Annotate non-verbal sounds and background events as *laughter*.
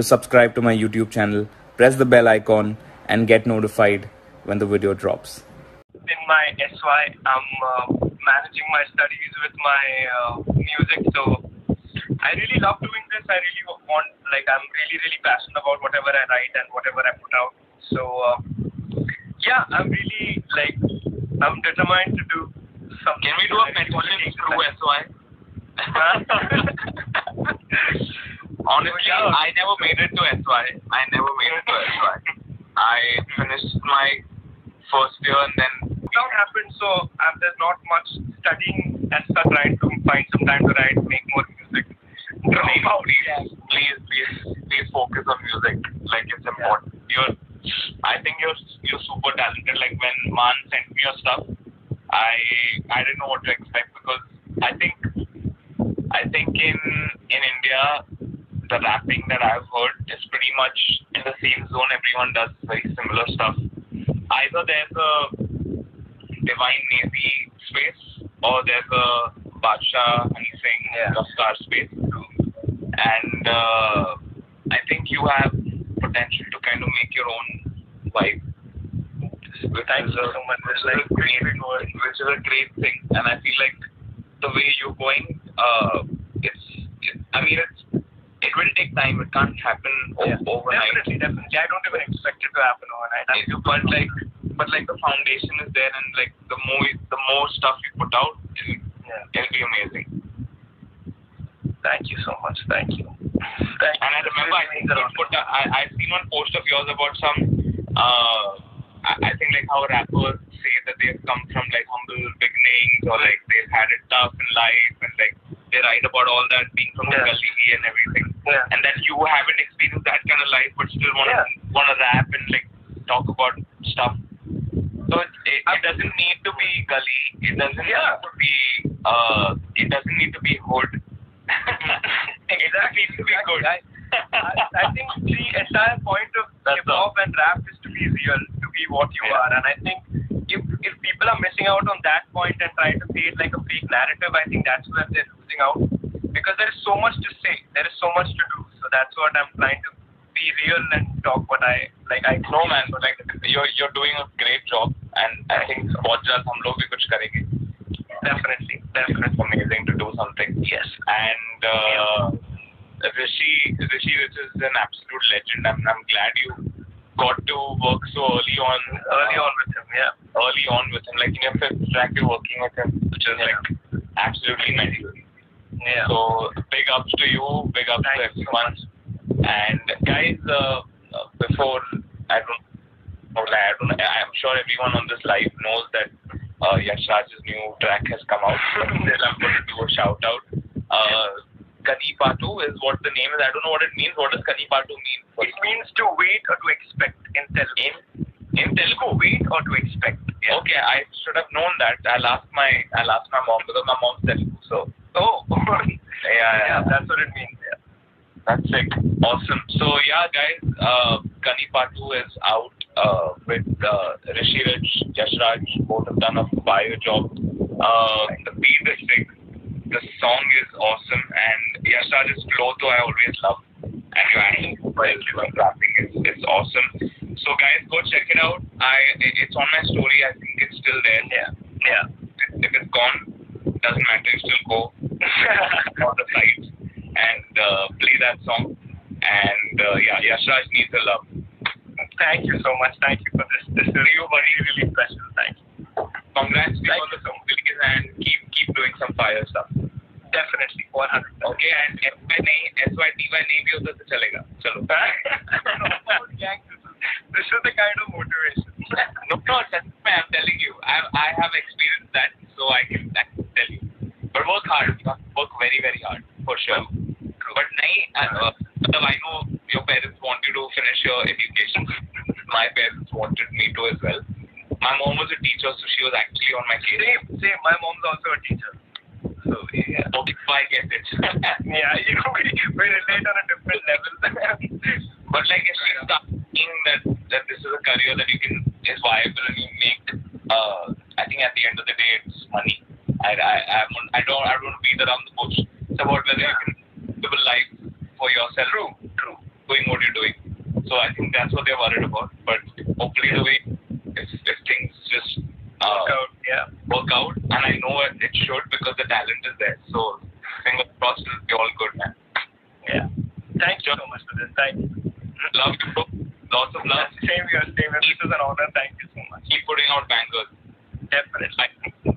to subscribe to my YouTube channel, press the bell icon, and get notified when the video drops. in my SY. I'm uh, managing my studies with my uh, music, so I really love doing this. I really want, like, I'm really, really passionate about whatever I write and whatever I put out. So, uh, yeah, I'm really like, I'm determined to do something. Can we do a petition through SY? *laughs* *laughs* *laughs* Honestly. I never made it to SY. I never made it to SY. I finished my first year and then Lockdown happened, so um, there's not much studying as such. Trying to find some time to write, make more music. Drop out. please, please, please, please focus on music. Like it's important. You're, I think you're you're super talented. Like when Man sent me your stuff, I I didn't know what to expect because I think I think in in India the rapping that I've heard is pretty much in the same zone. Everyone does very similar stuff. Either there's a Divine Naezy space or there's a Badshah Honey Singh Yeah. Star space. And uh, I think you have potential to kind of make your own vibe. Which Thank is a- so much. Which is a like great, great which is a great thing, and I feel like the way you're going, uh, it's, it, I mean, it's, it will take time. It can't happen Yeah. overnight. Definitely, definitely. I don't even expect it to happen overnight. I'm but like, but like the foundation is there, and like the more the more stuff you put out, it'll, Yeah. it'll be amazing. Thank you so much. Thank you. Thank And I you. remember, I think you put a, I I seen one post of yours about some, uh, I, I think like how rappers say that they've come from like humble beginnings or like they've had it tough in life and like they write about all that being from Yeah. the gully and everything. Yeah. And then you haven't experienced that kind of life, but still wanna Yeah. wanna rap and like talk about stuff. So it, it, it doesn't need to be gully. It doesn't Yeah. need to be. Uh, it doesn't need to be hood. Exactly. *laughs* It needs to be good. I, I, I think the entire point of hip hop and rap is to be real, to be what you Yeah. are. And I think if if people are missing out on that point and trying to it like a fake narrative, I think that's where they're losing out Because there is so much to say, there is so much to do. So that's what I'm trying to be real and talk what I like. I No man, like you're you're doing a great job, and I think बहुत जल्द हम लोग भी कुछ करेंगे. definitely, It's definitely. amazing to do something. Yes. And uh, Rishi Rishi Rich is an absolute legend. I'm I'm glad you got to work so early on. Early on with him, yeah. Early on with him, like in your fifth track, you're working with him, which is like absolutely mental. Yeah. So big ups to you, big ups Thank to everyone. and guys, uh, uh, before I don't, know, I don't, I'm sure everyone on this live knows that uh, Yash Raj's new track has come out. Still, I'm going to do a shout out. Uh, Kani Patu is what the name is. I don't know what it means. What does Kani Patu mean? It means to wait or to expect in Telugu. in in Telugu. Wait or to expect. Yeah. Okay, I should have known that. I'll ask my I'll ask my mom because my mom's Telugu. So Oh. *laughs* yeah, yeah, yeah, that's what it means. Yeah. That's sick. Awesome. So yeah, guys, uh, Kani Patu is out uh, with uh, Rishi Rich, Yash Raj. Both have done a fire job. Uh, the beat is sick. The song is awesome, and Yash Raj's flow, though, I always love. And your while rapping is, is awesome. So guys, go check it out. I it's on my story. I think it's still there. Yeah. Yeah. If it's gone, doesn't matter. Still go *laughs* on the site and uh, play that song. And uh, yeah, Yash Raj needs a love. Thank you so much. Thank you for this. This is really, really, really special. Thank you. Congrats to you Thank on the song release and keep keep doing some fire stuff. Definitely. 100 Okay, and SY नहीं SY *laughs* TY नहीं भी होता तो चलेगा. चलो. this is the kind of motivation. no, no, that's why I'm telling you. I I have experienced that, so I can, I can tell you. But work hard. You have to work very very hard for sure. But nahi, uh, uh, I know your parents want you to finish your education. My parents wanted me to as well. My mom was a teacher, so she was actually on my case. Same, same. My mom's also a teacher. So yeah. Okay, so I get it. *laughs* Yeah, you know, we, we relate on a different level. But like if you start thinking that that this is a career that you can is viable and you make, uh, I think at the end of the day it's money. I I I, don't I don't beat around the bush. It's about whether you can live a life for yourself. True, true. Doing what you're doing. So I think that's what they're worried about. But hopefully the way if, if things just uh, Work out. Yeah. work out, and I know it, it should because the talent is there. So fingers crossed, it'll be all good, man. Yeah. Thank you so much for this. Thank you. Love you, bro. Lots of love. Same here. Same here. This is an honor. Thank you so much. Keep putting out bangers. Definitely.